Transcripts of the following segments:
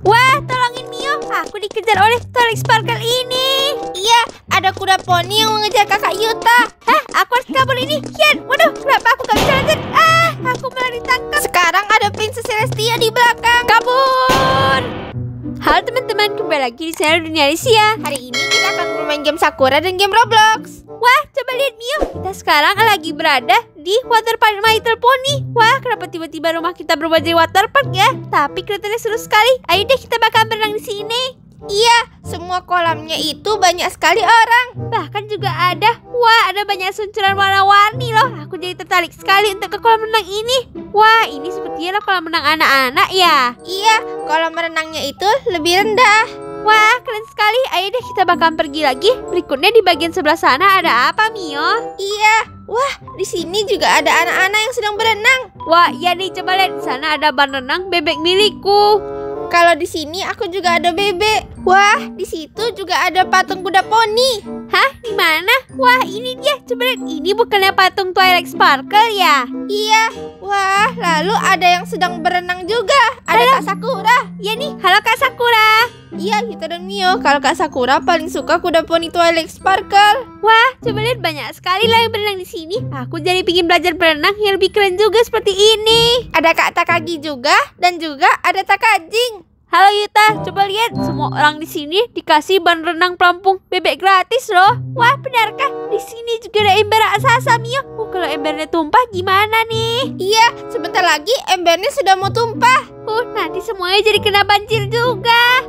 Wah, tolongin Mio. Aku dikejar oleh Toilet Sparkle ini. Iya, ada kuda poni yang mengejar kakak Yuta. Hah, aku harus kabur ini. Kian, waduh, kenapa aku gak bisa lanjut? Ah, aku malah ditangkap. Sekarang ada Princess Celestia di belakang. Kabur. Halo teman-teman, kembali lagi di channel Dunia Alicia. Hari ini kita akan bermain game Sakura dan game Roblox. Wah, coba lihat Mio. Kita sekarang lagi berada di Water Park My Little Pony. Wah, kenapa tiba-tiba rumah kita berubah jadi water park ya? Tapi kelihatannya seru sekali. Ayo deh kita bakal berenang di sini. Iya, semua kolamnya itu banyak sekali orang. Bahkan juga ada, wah ada banyak suncuran warna-warni loh. Aku jadi tertarik sekali untuk ke kolam renang ini. Wah, ini sepertinya loh kolam renang anak-anak ya. Iya, kolam renangnya itu lebih rendah. Wah, keren sekali. Ayo deh kita bakal pergi lagi. Berikutnya di bagian sebelah sana ada apa, Mio? Iya, wah di sini juga ada anak-anak yang sedang berenang. Wah, iya nih coba lihat di sana ada ban renang bebek milikku. Kalau di sini aku juga ada bebek. Wah, di situ juga ada patung kuda poni. Hah, di mana? Wah, ini dia. Coba lihat, ini bukannya patung Twilight Sparkle ya? Iya, wah lalu ada yang sedang berenang juga. Ada Kak Sakura. Ya nih, halo Kak Sakura. Iya, Yuta dan Mio. Kalau Kak Sakura paling suka kuda poni Twilight Sparkle. Wah, coba lihat banyak sekali lah yang berenang di sini. Aku jadi pingin belajar berenang yang lebih keren juga seperti ini. Ada Kak Takagi juga dan juga ada Takajing. Halo Yuta, coba lihat semua orang di sini dikasih ban renang pelampung bebek gratis loh. Wah, benarkah? Di sini juga ada ember raksasa Mio. Oh, kalau embernya tumpah gimana nih? Iya, sebentar lagi embernya sudah mau tumpah. Uh, nanti semuanya jadi kena banjir juga.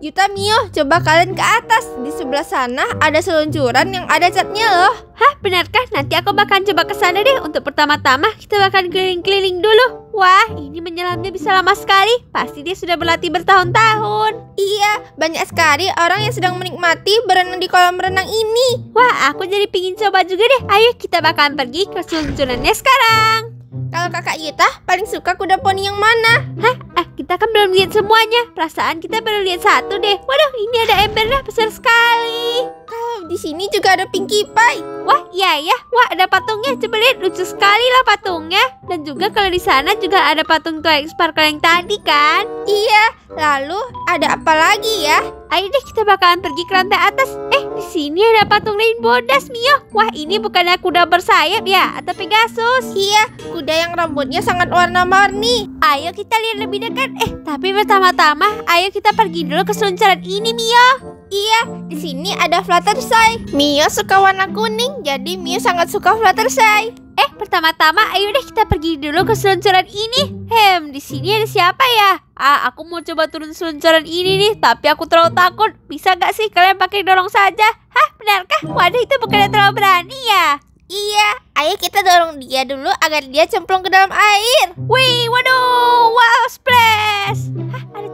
Yuta Mio, coba kalian ke atas. Di sebelah sana ada seluncuran yang ada catnya loh. Hah, benarkah? Nanti aku bakal coba ke sana deh. Untuk pertama-tama kita bakal keliling-keliling dulu. Wah, ini menyelamnya bisa lama sekali. Pasti dia sudah berlatih bertahun-tahun. Iya, banyak sekali orang yang sedang menikmati berenang di kolam renang ini. Wah, aku jadi pingin coba juga deh. Ayo kita bakalan pergi ke seluncurannya sekarang. Kalau kakak Yuta paling suka kuda poni yang mana? Hah? Eh, kita kan belum lihat semuanya. Perasaan kita baru lihat satu deh. Waduh, ini ada embernya besar sekali. Kalau di sini juga ada Pinkie Pie. Wah, iya ya. Wah, ada patungnya. Coba lihat, lucu sekali lah patungnya. Dan juga kalau di sana juga ada patung Twilight Sparkle yang tadi kan? Iya, lalu ada apa lagi ya? Ayo deh kita bakalan pergi ke lantai atas. Eh, di sini ada patung Rainbow Dash, Mio. Wah, ini bukannya kuda bersayap ya? Atau Pegasus? Iya, kuda yang rambutnya sangat warna-warni. Ayo kita lihat lebih dekat. Eh, tapi pertama-tama, ayo kita pergi dulu ke seluncuran ini, Mio. Iya, di sini ada Fluttershy. Mio suka warna kuning, jadi Mio sangat suka Fluttershy. Eh, pertama-tama ayo deh kita pergi dulu ke seluncuran ini. Hem, di sini ada siapa ya? Ah, aku mau coba turun seluncuran ini nih, tapi aku terlalu takut. Bisa gak sih kalian pakai dorong saja? Hah, benarkah? Waduh, itu bukannya terlalu berani ya? Iya, ayo kita dorong dia dulu agar dia cemplung ke dalam air. Wih, waduh, wow, splash.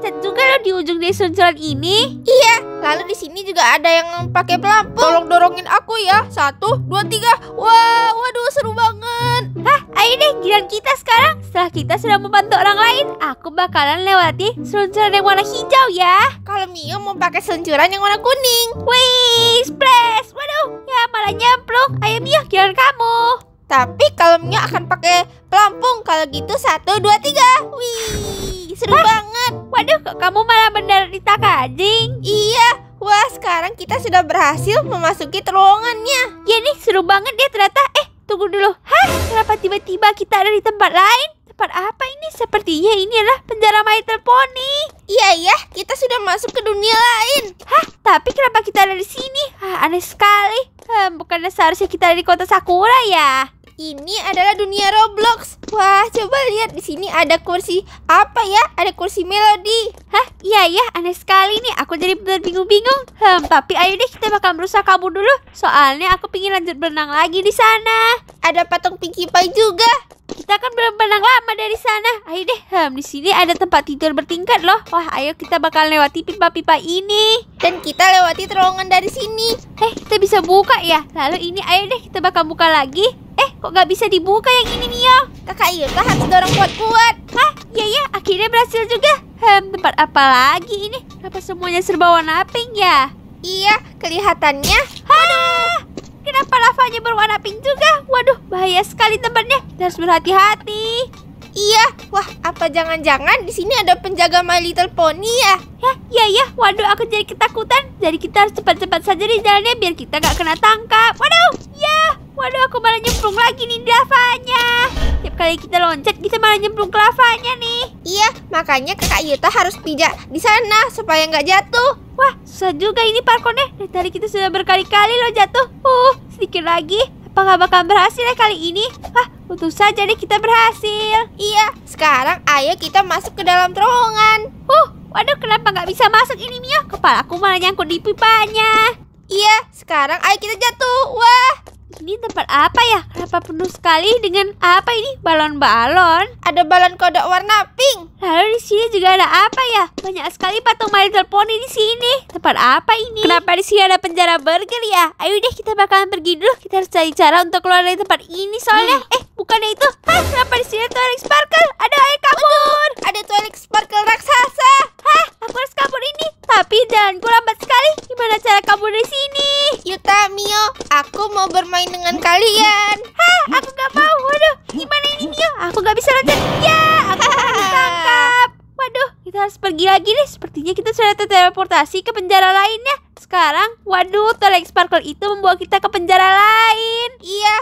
Cat juga loh di ujung dari seluncuran ini. Iya, lalu di sini juga ada yang pakai pelampung. Tolong dorongin aku ya. Satu, dua, tiga. Wah, waduh, seru banget. Hah, ayo deh, giliran kita sekarang. Setelah kita sudah membantu orang lain, aku bakalan lewati seluncuran yang warna hijau ya. Kalau Mio mau pakai seluncuran yang warna kuning. Wih, splash. Waduh, ya malah nyemplung. Ayo Mio, giliran kamu. Tapi kalau Mio akan pakai pelampung, kalau gitu satu, dua, tiga. Wih, seru Hah? banget. Waduh, kok kamu malah benar di takajing? Iya, wah sekarang kita sudah berhasil memasuki terowongannya. Ya nih, seru banget ya ternyata. Eh, tunggu dulu. Hah, kenapa tiba-tiba kita ada di tempat lain? Tempat apa ini? Sepertinya ini adalah penjara My Little Pony. Iya ya, kita sudah masuk ke dunia lain. Hah, tapi kenapa kita ada di sini? Hah, aneh sekali. Hmm, bukannya seharusnya kita ada di kota Sakura ya? Ini adalah dunia Roblox. Wah, coba lihat di sini ada kursi apa ya? Ada kursi melodi. Hah, iya ya, aneh sekali nih. Aku jadi benar bingung-bingung. Hmm, tapi ayo deh kita bakal berusaha kabur dulu. Soalnya aku pingin lanjut berenang lagi di sana. Ada patung Pinkie Pie juga. Kita kan belum berenang lama dari sana. Ayo deh, hmm, di sini ada tempat tidur bertingkat loh. Wah, ayo kita bakal lewati pipa-pipa ini. Dan kita lewati terowongan dari sini. Eh, kita bisa buka ya. Lalu ini ayo deh kita bakal buka lagi. Eh, kok nggak bisa dibuka yang ini Mio? Kakak Yuta harus dorong kuat-kuat. Hah? Iya ya, akhirnya berhasil juga. Hmm, tempat apa lagi ini? Kenapa semuanya serba warna pink ya? Iya, kelihatannya. Hah! Kenapa lavanya berwarna pink juga? Waduh, bahaya sekali tempatnya. Kita harus berhati-hati. Iya, wah apa jangan-jangan di sini ada penjaga My Little Pony ya? Hah, iya ya, waduh aku jadi ketakutan. Jadi kita harus cepat-cepat saja di jalannya biar kita nggak kena tangkap. Waduh, ya, waduh aku malah nyemplung lagi nih di lavanya. Tiap kali kita loncat kita malah nyemplung ke lavanya nih. Iya, makanya kakak Yuta harus pijak di sana supaya nggak jatuh. Wah, susah juga ini parkurnya. Dari tadi kita sudah berkali-kali loh jatuh. Uh, sedikit lagi. Apa nggak bakal berhasil ya kali ini? Hah, untung saja deh kita berhasil. Iya, sekarang ayo kita masuk ke dalam terowongan. Uh, waduh kenapa nggak bisa masuk ini Mio? Kepalaku malah nyangkut di pipanya. Iya, sekarang ayo kita jatuh. Wah, Ini tempat apa ya? Kenapa penuh sekali dengan apa ini? Balon-balon? ada balon kodok warna pink. Lalu di sini juga ada apa ya? Banyak sekali patung My Little Pony di sini. Tempat apa ini? Kenapa di sini ada penjara burger ya? Ayo deh kita bakalan pergi dulu. Kita harus cari cara untuk keluar dari tempat ini soalnya. Eh, bukannya itu? Hah, kenapa di sini ada sparkle? Ada air kabur. Ada toilet sparkle raksasa. Hah, aku harus kabur ini. Tapi jalanku lambat sekali. Gimana cara kabur dari sini? Yuta, Mio, aku mau bermain dengan kalian. Hah, aku gak mau. Waduh, gimana ini Mio? Aku gak bisa loncat. Ya, aku malah ditangkap. Waduh, kita harus pergi lagi nih. Sepertinya kita sudah terteleportasi ke penjara lainnya. Sekarang, waduh, toilet sparkle itu membawa kita ke penjara lain. Iya,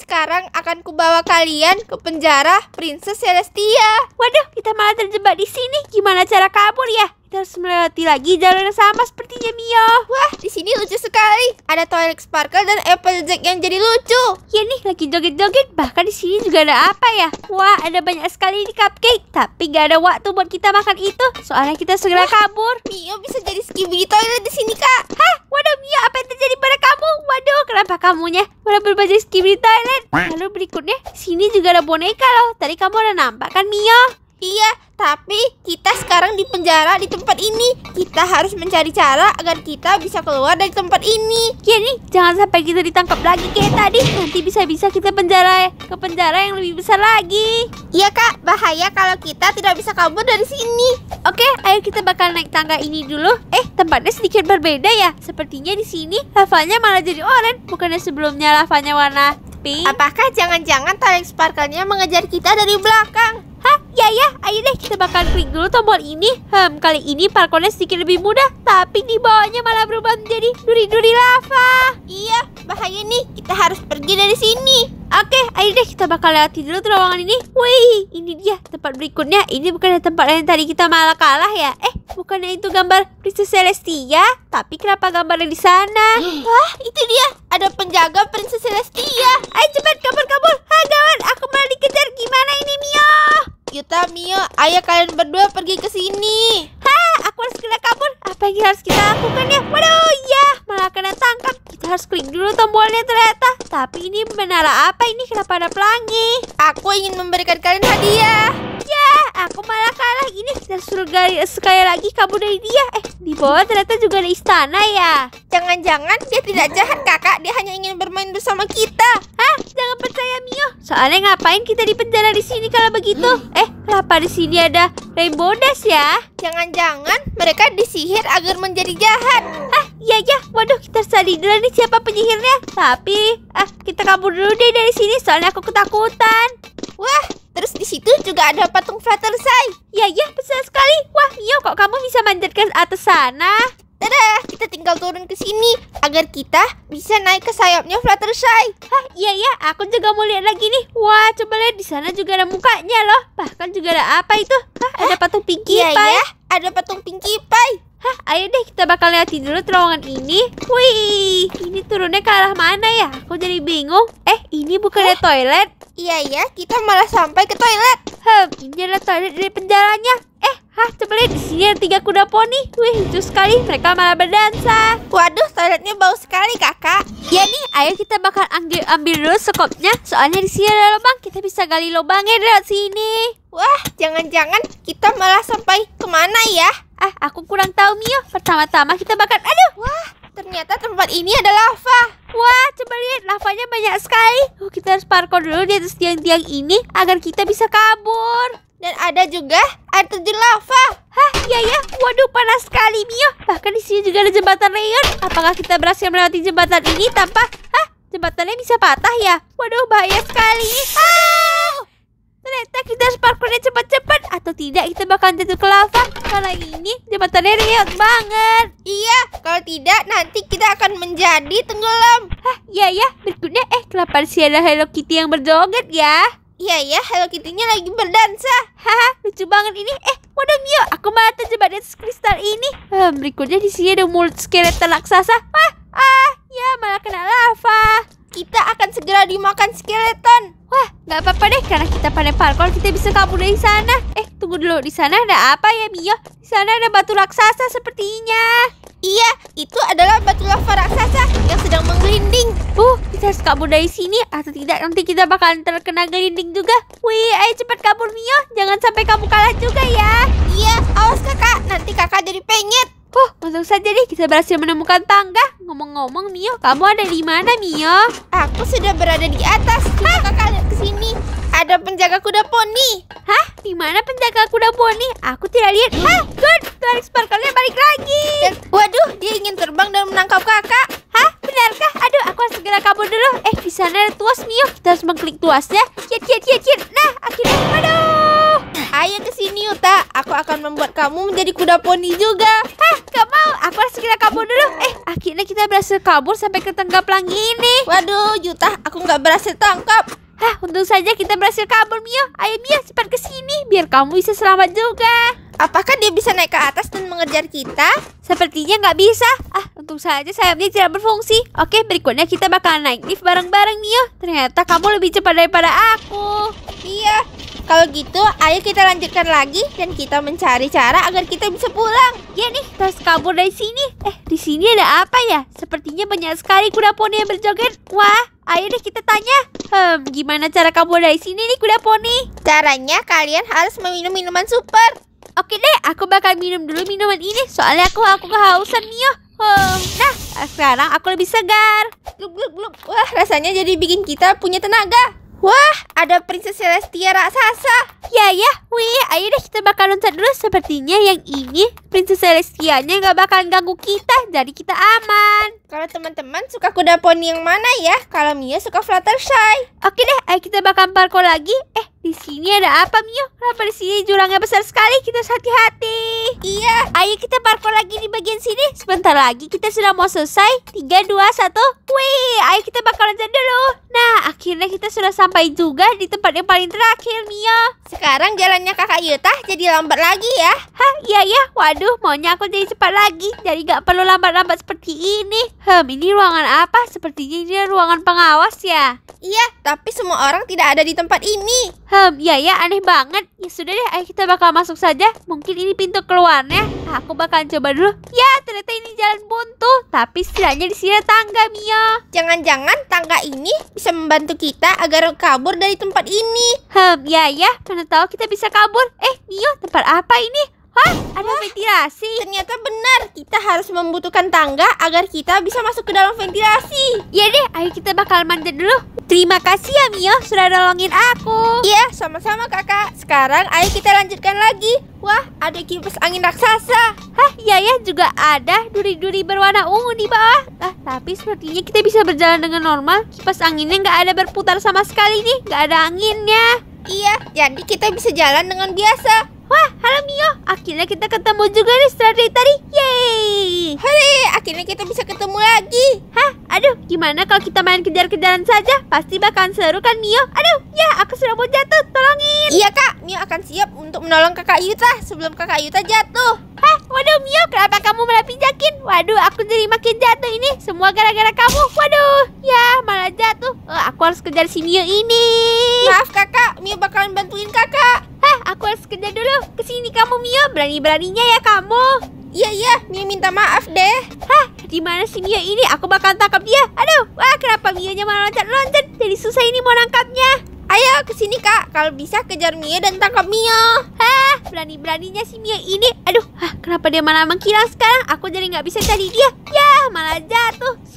sekarang akan kubawa kalian ke penjara Princess Celestia. Waduh, kita malah terjebak di sini. Gimana cara kabur ya? Kita harus melewati lagi jalan yang sama sepertinya Mio. Wah, di sini lucu sekali. Ada toilet sparkle dan Applejack yang jadi lucu. Ya nih, lagi joget-joget. Bahkan di sini juga ada apa ya? Wah, ada banyak sekali di cupcake. Tapi gak ada waktu buat kita makan itu. Soalnya kita segera kabur. Mio bisa jadi skibidi toilet di sini, Kak. Hah? Waduh Mia, apa yang terjadi pada kamu? Waduh, kenapa kamunya malah berbaju skibidi toilet? Lalu berikutnya, sini juga ada boneka loh. Tadi kamu ada nampak kan Mia? Iya, tapi kita sekarang di penjara di tempat ini. Kita harus mencari cara agar kita bisa keluar dari tempat ini. Nih, jangan sampai kita ditangkap lagi kayak tadi. Nanti bisa-bisa kita penjara ke penjara yang lebih besar lagi. Iya, Kak. Bahaya kalau kita tidak bisa kabur dari sini. Oke, ayo kita bakal naik tangga ini dulu. Eh, tempatnya sedikit berbeda ya. Sepertinya di sini lavanya malah jadi oranye, bukannya sebelumnya lavanya warna pink. Apakah jangan-jangan toilet sparkle-nya mengejar kita dari belakang? Hah? Ya ya, ayo deh kita bakal klik dulu tombol ini. Hmm, kali ini parkurnya sedikit lebih mudah, tapi di bawahnya malah berubah menjadi duri-duri lava. Iya, bahaya nih. Kita harus pergi dari sini. Oke, ayo deh kita bakal lewati dulu terowongan ini. Wih, ini dia tempat berikutnya. Ini bukan tempat yang tadi kita malah kalah ya? Eh, bukannya itu gambar Princess Celestia? Tapi kenapa gambarnya di sana? Wah, itu dia. Ada penjaga Princess Celestia. Ayo cepat kabur-kabur. Ah, gawat, aku malah dikejar. Gimana ini, Mio? Yuta, Mio, ayo kalian berdua pergi ke sini. Hah, aku harus kena kabur. Apa yang harus kita lakukan ya? Waduh, ya, malah kena tangkap. Kita harus klik dulu tombolnya ternyata. Tapi ini menara apa ini? Kenapa ada pelangi? Aku ingin memberikan kalian hadiah. Ya, aku malah kalah. Ini dan suruh gali- sekali lagi kabur dari dia. Eh, di bawah ternyata juga ada istana ya. Jangan-jangan dia tidak jahat, Kakak. Dia hanya ingin bermain bersama kita. Hah, jangan percaya Mio. Soalnya ngapain kita di penjara di sini kalau begitu? Eh, kenapa di sini ada Rainbow Dash ya? Jangan-jangan mereka disihir agar menjadi jahat. Ah, iya ya. Waduh, kita cari dulu nih siapa penyihirnya. Tapi, ah, kita kabur dulu deh dari sini soalnya aku ketakutan. Wah, terus di situ juga ada patung Fluttershy. Ya ya, besar sekali. Wah, Mio kok kamu bisa manjat ke atas sana? Dadah, kita tinggal turun ke sini agar kita bisa naik ke sayapnya Fluttershy. Hah, iya ya, aku juga mau lihat lagi nih. Wah, coba lihat di sana juga ada mukanya loh. Bahkan juga ada apa itu? Hah, ada patung Pinkie Iya Pie. ya, ada patung Pinkie Pie. Hah, ayo deh kita bakal lihatin dulu terowongan ini. Wih, ini turunnya ke arah mana ya? Aku jadi bingung. Eh, ini bukannya toilet? Iya ya, kita malah sampai ke toilet. Hmm, ini adalah toilet dari penjaranya. Eh, hah, coba lihat di sini ada tiga kuda poni. Wih, lucu sekali. Mereka malah berdansa. Waduh, toiletnya bau sekali, Kakak. Ya nih, ayo kita bakal ambil, ambil dulu skopnya. Soalnya di sini ada lubang. Kita bisa gali lubangnya lewat sini. Wah, jangan-jangan kita malah sampai ke mana ya? Ah, aku kurang tahu Mio. Pertama-tama kita bakal, aduh, Wah, ternyata tempat ini ada lava. Wah, coba lihat lavanya banyak sekali. Oh, kita harus parkour dulu di atas tiang-tiang ini agar kita bisa kabur. Dan ada juga air terjun lava. Hah, iya ya. Waduh, panas sekali Mio. Bahkan di sini juga ada jembatan rayon. Apakah kita berhasil melewati jembatan ini tanpa Hah, jembatannya bisa patah ya? Waduh, bahaya sekali. Ah! Ternyata kita harus parkurnya cepat-cepat atau tidak kita bakal jatuh ke lava. Karena ini jembatannya riot banget. Iya, kalau tidak nanti kita akan menjadi tenggelam. Hah, iya ya. Berikutnya, eh kenapa sih ada Hello Kitty yang berjoget ya? Iya ya, Hello Kitty-nya lagi berdansa. Haha, lucu banget ini. Eh, waduh Mio, aku malah terjebak di atas kristal ini. Hmm, berikutnya di sini ada mulut skeleton raksasa. Wah, ah, ya malah kena lava. Kita akan segera dimakan skeleton. Nggak apa-apa deh karena kita pandai parkour kita bisa kabur dari sana. Eh, tunggu dulu. Di sana ada apa ya, Mio? Di sana ada batu raksasa sepertinya. Iya, itu adalah batu lava raksasa yang sedang menggelinding. Uh, kita harus kabur dari sini atau tidak nanti kita bakalan terkena gelinding juga. Wih, ayo cepat kabur Mio. Jangan sampai kamu kalah juga ya. Iya, awas kakak, nanti kakak jadi penyet. Oh, untung saja deh kita berhasil menemukan tangga. Ngomong-ngomong Mio, kamu ada di mana Mio? Aku sudah berada di atas. Coba kakak sini. Ada penjaga kuda poni. Hah? Di mana penjaga kuda poni? Aku tidak lihat. Hah? Good, garis sparkle-nya balik lagi. Dan waduh, dia ingin terbang dan menangkap kakak. Hah? Benarkah? Aduh, aku harus segera kabur dulu. Eh, di sana ada tuas Mio. Kita harus mengklik tuasnya. Ciet, ciet, ciet, ciet. Nah, akhirnya, aduh. Ayo ke sini Yuta, aku akan membuat kamu menjadi kuda poni juga. Hah? Gak mau. Aku harus segera kabur dulu. Eh, akhirnya kita berhasil kabur sampai ke tengah pelangi ini. Waduh, Yuta, aku nggak berhasil tangkap. Hah, untung saja kita berhasil kabur, Mio. Ayo, Mio, cepat ke sini biar kamu bisa selamat juga. Apakah dia bisa naik ke atas dan mengejar kita? Sepertinya nggak bisa. Ah, untung saja sayapnya tidak berfungsi. Oke, berikutnya kita bakal naik lift bareng-bareng, Mio. Ternyata kamu lebih cepat daripada aku. Iya. Kalau gitu, ayo kita lanjutkan lagi dan kita mencari cara agar kita bisa pulang. Ya nih, harus kabur dari sini. Eh, di sini ada apa ya? Sepertinya banyak sekali kuda poni yang berjoget. Wah, ayo deh kita tanya. Hmm, gimana cara kabur dari sini nih kuda poni? Caranya kalian harus meminum minuman super. Oke deh, aku bakal minum dulu minuman ini. Soalnya aku aku kehausan Mio. Hmm, nah, sekarang aku lebih segar. Gluk gluk gluk. Wah, rasanya jadi bikin kita punya tenaga. Wah, ada Princess Celestia raksasa. Ya ya, wih, ayo deh kita bakal loncat dulu. Sepertinya yang ini Princess Celestianya nggak bakal ganggu kita, jadi kita aman. Kalau teman-teman suka kuda poni yang mana ya? Kalau Mia suka Fluttershy. Oke deh, ayo kita bakal parkour lagi. Eh, di sini ada apa Mio? Kenapa di sini jurangnya besar sekali? Kita harus hati-hati. Iya. Ayo kita parkour lagi di bagian sini. Sebentar lagi kita sudah mau selesai. 3, 2, 1. Wih, ayo kita bakal loncat dulu. Nah, akhirnya kita sudah sampai juga di tempat yang paling terakhir, Mio. Sekarang jalannya kakak Yuta jadi lambat lagi ya. Hah, iya ya. Waduh, maunya aku jadi cepat lagi. Jadi gak perlu lambat-lambat seperti ini. Hmm, ini ruangan apa? Sepertinya ini ruangan pengawas ya. Iya, tapi semua orang tidak ada di tempat ini. Hmm, iya ya, aneh banget. Ya sudah deh, ayo kita bakal masuk saja. Mungkin ini pintu keluarnya. Nah, aku bakal coba dulu. Ya, ternyata ini jalan buntu. Tapi setidaknya di sini ada tangga, Mia. Jangan-jangan tangga ini bisa membantu kita agar kabur dari tempat ini. Hmm, ya ya, mana tahu kita bisa kabur. Eh, Mio, tempat apa ini? Hah, ada ventilasi. Ternyata benar, kita harus membutuhkan tangga agar kita bisa masuk ke dalam ventilasi. Ya deh, ayo kita bakal manjat dulu. Terima kasih ya Mio, sudah nolongin aku. Iya, sama-sama kakak. Sekarang ayo kita lanjutkan lagi. Wah, ada kipas angin raksasa. Hah, iya ya juga ada duri-duri berwarna ungu di bawah. Ah, tapi sepertinya kita bisa berjalan dengan normal. Kipas anginnya nggak ada berputar sama sekali nih, nggak ada anginnya. Iya, jadi kita bisa jalan dengan biasa. Wah, halo Mio. Akhirnya kita ketemu juga nih setelah dari tadi. Yeay. Hore, akhirnya kita bisa ketemu lagi. Hah, aduh, gimana kalau kita main kejar-kejaran saja? Pasti bakalan seru kan Mio? Aduh, ya aku sudah mau jatuh. Tolongin. Iya kak, Mio akan siap untuk menolong kakak Yuta sebelum kakak Yuta jatuh. Hah, waduh Mio, kenapa kamu malah pijakin? Waduh, aku jadi makin jatuh ini. Semua gara-gara kamu. Waduh, ya malah jatuh. Oh, aku harus kejar si Mio ini. Maaf kakak, Mio bakalan bantuin kakak. Aku harus kejar dulu. Ke sini kamu Mio, berani-beraninya ya kamu. Iya iya, Mio minta maaf deh. Hah, di mana si Mio ini? Aku bakal tangkap dia. Aduh, wah kenapa Mio-nya malah loncat-loncat? Jadi susah ini mau nangkapnya. Ayo ke sini kak, kalau bisa kejar Mio dan tangkap Mio. Hah, berani-beraninya si Mio ini. Aduh, hah, kenapa dia malah menghilang sekarang? Aku jadi nggak bisa cari dia. Ya, malah.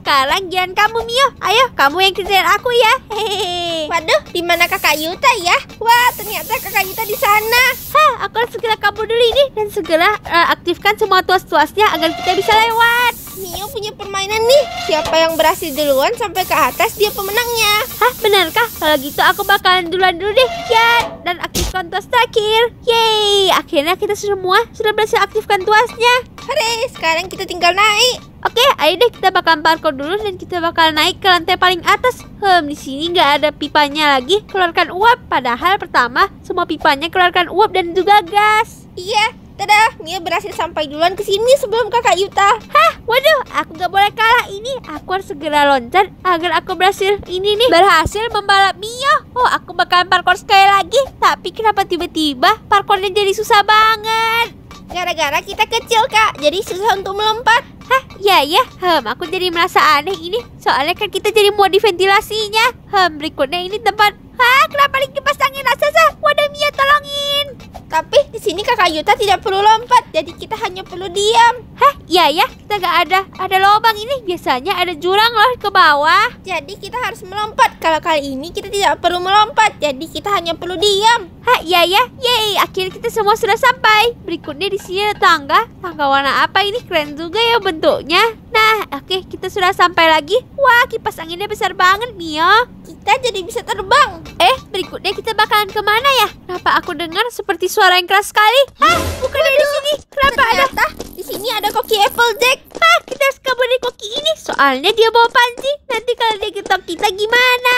Sekarang gian kamu Mio. Ayo, kamu yang kejar aku ya. Hehehe. Waduh, di mana kakak Yuta ya? Wah, ternyata kakak Yuta di sana. Hah, aku harus segera kabur dulu ini dan segera eh, aktifkan semua tuas-tuasnya agar kita bisa lewat. Mio punya permainan nih. Siapa yang berhasil duluan sampai ke atas dia pemenangnya. Hah, benarkah? Kalau gitu aku bakalan duluan dulu deh. Ya, dan aktifkan tuas terakhir. Yeay, akhirnya kita semua sudah berhasil aktifkan tuasnya. Hore, sekarang kita tinggal naik. Oke, ayo deh kita bakal parkour dulu dan kita bakal naik ke lantai paling atas. Hmm, di sini nggak ada pipanya lagi. Keluarkan uap. Padahal pertama semua pipanya keluarkan uap dan juga gas. Iya, tada, Mia berhasil sampai duluan ke sini sebelum kakak Yuta. Hah, waduh, aku nggak boleh kalah ini. Aku harus segera loncat agar aku berhasil. Ini nih berhasil membalap Mio. Oh, aku bakalan parkour sekali lagi. Tapi kenapa tiba-tiba parkournya jadi susah banget? Gara-gara kita kecil kak, jadi susah untuk melompat. Hah, ya ya. Hmm, aku jadi merasa aneh ini. Soalnya kan kita jadi mau ventilasinya. Hmm, berikutnya ini tempat. Hah, kenapa lagi kipas angin raksasa? Waduh, Mia tolongin. Tapi di sini kakak Yuta tidak perlu lompat, jadi kita hanya perlu diam. Hah, iya ya. Kita gak ada ada lubang ini. Biasanya ada jurang loh ke bawah. Jadi kita harus melompat. Kalau kali ini kita tidak perlu melompat, jadi kita hanya perlu diam. Hah, iya ya. Yeay, akhirnya kita semua sudah sampai. Berikutnya di sini ada tangga. Tangga warna apa ini? Keren juga ya bentuknya. Nah, oke, kita sudah sampai lagi. Wah, kipas anginnya besar banget, Mia. Kita jadi bisa terbang. Eh, berikutnya kita bakalan ke mana ya? Kenapa aku dengar seperti suara yang keras sekali? Hah, bukan di sini. Kenapa ada? Ternyata di sini ada koki Applejack. Hah, kita harus kabur dari koki ini. Soalnya dia bawa panci. Nanti kalau dia ketok kita gimana?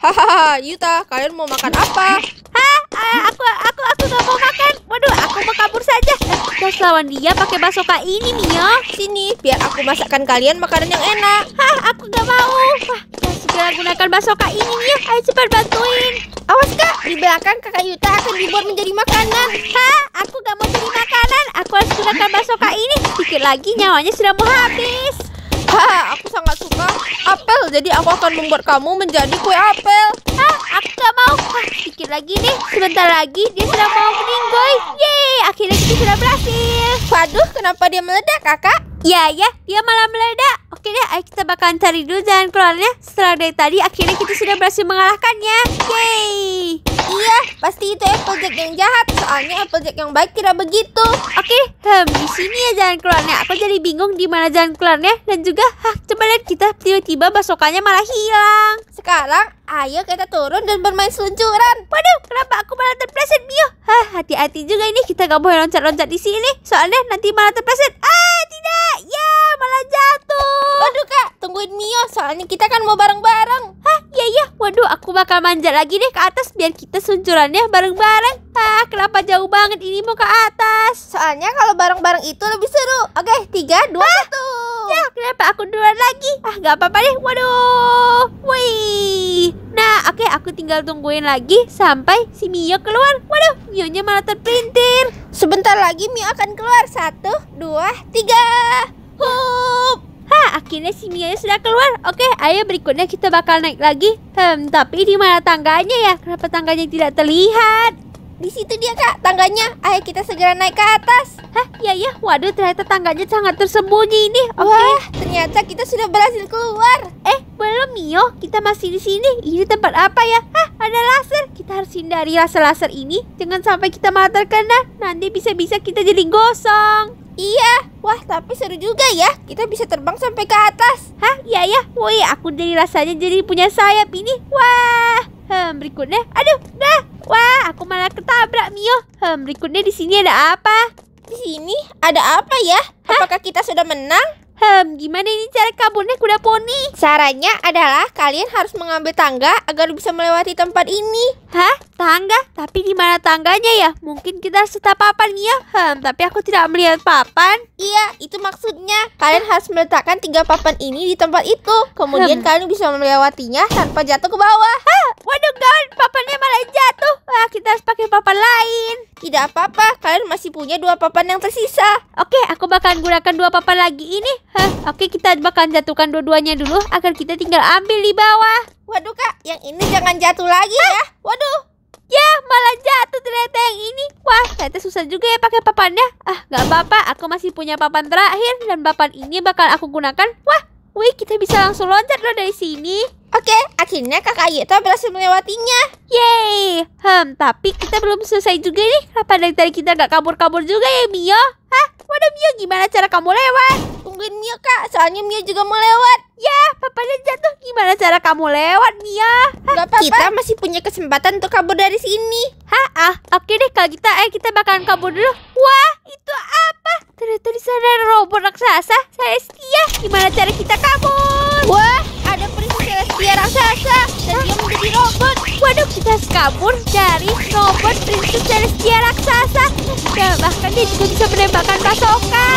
Hahaha, Yuta, kalian mau makan apa? Ah, aku aku aku gak mau makan. Waduh, aku mau kabur saja. Harus lawan dia pakai basoka ini, Mio. Sini, biar aku masakkan kalian makanan yang enak. Hah, aku gak mau. Wah, segera gunakan basoka ini, Mio. Ayo cepat bantuin. Awas kak, di belakang kakak Yuta akan dibuat menjadi makanan. Hah, aku gak mau jadi makanan. Aku harus gunakan basoka ini. Sedikit lagi nyawanya sudah mau habis. Haha, aku sangat suka apel, jadi aku akan membuat kamu menjadi kue apel. Hah, aku gak mau. Hah, sedikit lagi nih. Sebentar lagi dia sudah mau meninggoy. Yeay, akhirnya kita sudah berhasil. Waduh, kenapa dia meledak kakak? Ya, ya, dia malah meledak. Oke deh, ayo kita bakalan cari dulu jalan keluarnya. Setelah dari tadi, akhirnya kita sudah berhasil mengalahkannya. Yeay. Iya, pasti itu Applejack yang jahat. Soalnya Applejack yang baik tidak begitu. Oke, hmm, di sini ya jalan keluarnya. Aku jadi bingung di mana jalan keluarnya dan juga, hah, coba lihat kita tiba-tiba basokannya malah hilang. Sekarang, ayo kita turun dan bermain seluncuran. Waduh, kenapa aku malah terpleset, Mio? Hah, hati-hati juga ini. Kita gak boleh loncat-loncat di sini. Soalnya nanti malah terpleset. Ah, tidak. Ya, malah jatuh. Waduh kak, tungguin Mio. Soalnya kita kan mau bareng-bareng. Hah, iya iya. Waduh, aku bakal manjat lagi deh ke atas biar kita seluncurannya bareng-bareng. Ah, kenapa jauh banget ini mau ke atas? Soalnya kalau bareng-bareng itu lebih seru. Oke, tiga, dua, satu. Ya, kenapa aku duluan lagi? Ah, gak apa-apa deh. Waduh. Wih. Nah, oke, aku tinggal tungguin lagi sampai si Mio keluar. Waduh, Mio-nya malah terpelintir. Sebentar lagi Mio akan keluar. Satu, dua, tiga. Hup. Hah, akhirnya si Mia sudah keluar. Oke, ayo berikutnya kita bakal naik lagi. Hmm, tapi di mana tangganya ya? Kenapa tangganya tidak terlihat? Di situ dia kak, tangganya. Ayo kita segera naik ke atas. Hah, ya ya. Waduh, ternyata tangganya sangat tersembunyi ini. Oke. Wah, ternyata kita sudah berhasil keluar. Eh, belum Mio. Kita masih di sini. Ini tempat apa ya? Hah, ada laser. Kita harus hindari laser-laser ini. Jangan sampai kita malah terkena. Nanti bisa-bisa kita jadi gosong. Iya, wah tapi seru juga ya. Kita bisa terbang sampai ke atas. Hah, iya ya. Woi, aku jadi rasanya jadi punya sayap ini. Wah. Hmm, berikutnya. Aduh, dah. Wah, aku malah ketabrak Mio. Hmm, berikutnya di sini ada apa? Di sini ada apa ya? Apakah kita sudah menang? Hmm, gimana ini cara kaburnya kuda poni? Caranya adalah kalian harus mengambil tangga agar bisa melewati tempat ini. Hah? Tangga? Tapi di mana tangganya ya? Mungkin kita harus tetap papan ya? Hmm, tapi aku tidak melihat papan. Iya, itu maksudnya. Kalian harus meletakkan tiga papan ini di tempat itu. Kemudian Hmm. kalian bisa melewatinya tanpa jatuh ke bawah. Hah? Waduh, gawat. Papannya malah jatuh. Wah, kita harus pakai papan lain. Tidak apa-apa, kalian masih punya dua papan yang tersisa. Oke, aku bakalan gunakan dua papan lagi ini. Hah, oke kita bakalan jatuhkan dua-duanya dulu agar kita tinggal ambil di bawah. Waduh kak, yang ini jangan jatuh lagi ya. Waduh, Ya, malah jatuh ternyata yang ini. Wah, ternyata susah juga ya pakai papannya. Ah, nggak apa-apa. Aku masih punya papan terakhir dan papan ini bakal aku gunakan. Wah, wih, kita bisa langsung loncat loh dari sini. oke. Akhirnya kakak Yeta berhasil melewatinya. Yeay. Hmm, tapi kita belum selesai juga nih. Kenapa dari tadi kita nggak kabur-kabur juga ya, Mio? Hah? Waduh, Mio, gimana cara kamu lewat? Tungguin Mio kak, soalnya Mio juga mau lewat. Ya, papanya jatuh. Gimana cara kamu lewat, Mia? Gak apa-apa. Kita masih punya kesempatan untuk kabur dari sini. Hah? Ah, oke deh kalau kita, eh kita bakalan kabur dulu. Wah, itu apa? Ternyata di sana ada robot raksasa. Celestia. Gimana cara kita kabur? Wah, ada princess Celestia raksasa dan dia menjadi robot. Waduh, kita harus kabur dari robot princess Celestia raksasa. Dan bahkan dia juga bisa menembakkan basoka.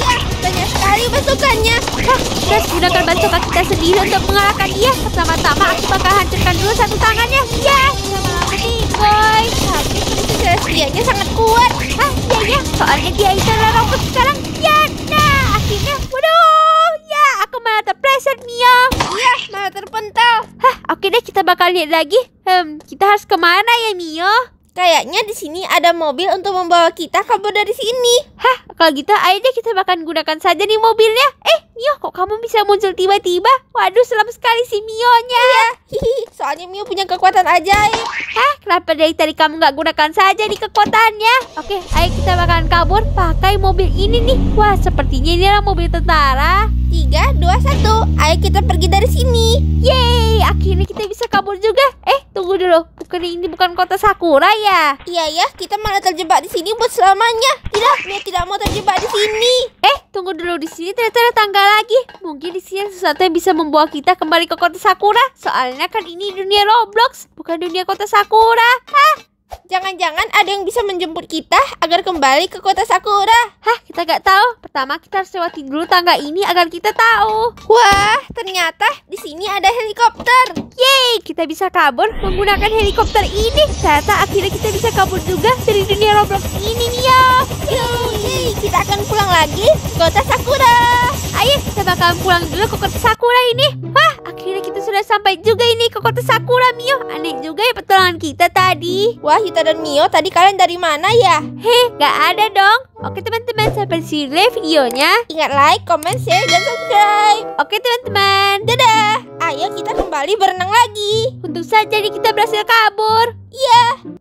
Iya, banyak sekali pasukannya. Hah, kita harus gunakan basoka kita sendiri untuk mengalahkan dia. Pertama-tama aku bakal hancurkan dulu satu tangannya. Ya, lama-lama nih, boy. Tapi Celestianya sangat kuat. Hah, iya ya, soalnya dia itu adalah robot sekarang. Ya, nah, akhirnya, waduh, ya, aku malah terpleset, Mia. Iya, malah terpental. Hah, oke deh, kita bakal lihat lagi. Hmm, kita harus ke mana ya, Mio? Kayaknya di sini ada mobil untuk membawa kita kabur dari sini. Hah, kalau gitu ayo kita bakal gunakan saja nih mobilnya. Eh, Mio, kok kamu bisa muncul tiba-tiba? Waduh, selam sekali si Mionya. Iya, soalnya Mio punya kekuatan ajaib. Hah, kenapa dari tadi kamu nggak gunakan saja nih kekuatannya? Oke, ayo kita bakalan kabur pakai mobil ini nih. Wah, sepertinya ini adalah mobil tentara. Tiga, dua, satu. Ayo kita pergi dari sini. Yeay, akhirnya kita bisa kabur juga. Eh, tunggu dulu. Bukan ini bukan kota Sakura ya? Iya ya, kita malah terjebak di sini buat selamanya. Tidak, Mio tidak mau terjebak di sini. Eh, tunggu dulu di sini ternyata ada tangga lagi. Mungkin di sini sesuatu yang bisa membawa kita kembali ke kota Sakura. Soalnya kan ini dunia Roblox, bukan dunia kota Sakura. Hah? Jangan-jangan ada yang bisa menjemput kita agar kembali ke kota Sakura. Hah, kita nggak tahu. Pertama kita harus lewatin dulu tangga ini agar kita tahu. Wah, ternyata di sini ada helikopter. Yeay, kita bisa kabur menggunakan helikopter ini. Ternyata akhirnya kita bisa kabur juga dari dunia Roblox ini ya. Yeay, kita akan pulang lagi ke kota Sakura. Ayo, kita bakalan pulang dulu ke kota Sakura ini. Wah, akhirnya kita sudah sampai juga ini ke kota Sakura, Mio. Aneh juga ya petualangan kita tadi. Wah, Yuta dan Mio, tadi kalian dari mana ya? Heh, gak ada dong. Oke teman-teman, sampai sini ya videonya. Ingat like, comment, share, dan subscribe. Oke teman-teman. Dadah. Ayo kita kembali berenang lagi. Untuk saja nih kita berhasil kabur. Iya.